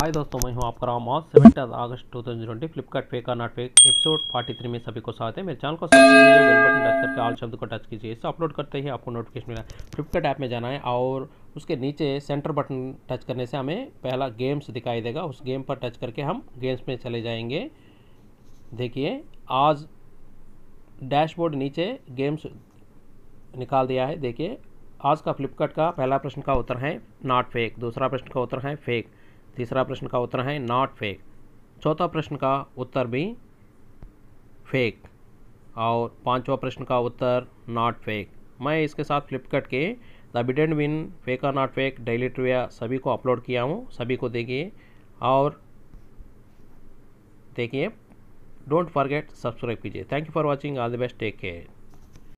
हाय दोस्तों, मैं हूँ आपका राम। आज सेवेंटी अगस्त 2020 फ्लिपकार्ट फेक और नॉट फेक एपिसोड 43 में सभी को स्वागत है। मेरे चैनल को सब्सक्राइब टच करके ऑल शब्द को टच कीजिए। इससे अपलोड करते ही आपको नोटिफिकेशन मिला। फ्लिपकार्ट ऐप में जाना है और उसके नीचे सेंटर बटन टच करने से हमें पहला गेम्स दिखाई देगा। उस गेम पर टच करके हम गेम्स में चले जाएँगे। देखिए, आज डैशबोर्ड नीचे गेम्स निकाल दिया है। देखिए, आज का फ्लिपकार्ट का पहला प्रश्न का उत्तर है नॉट फेक, दूसरा प्रश्न का उत्तर है फेक तीसरा प्रश्न का उत्तर है नॉट फेक चौथा प्रश्न का उत्तर भी फेक और पांचवा प्रश्न का उत्तर नॉट फेक मैं इसके साथ फ्लिपकार्ट के the bid and win fake और नॉट फेक डेली ट्रिविया सभी को अपलोड किया हूँ, सभी को देखिए. और देखिए डोंट फॉरगेट सब्सक्राइब कीजिए. Thank you for watching all the best take care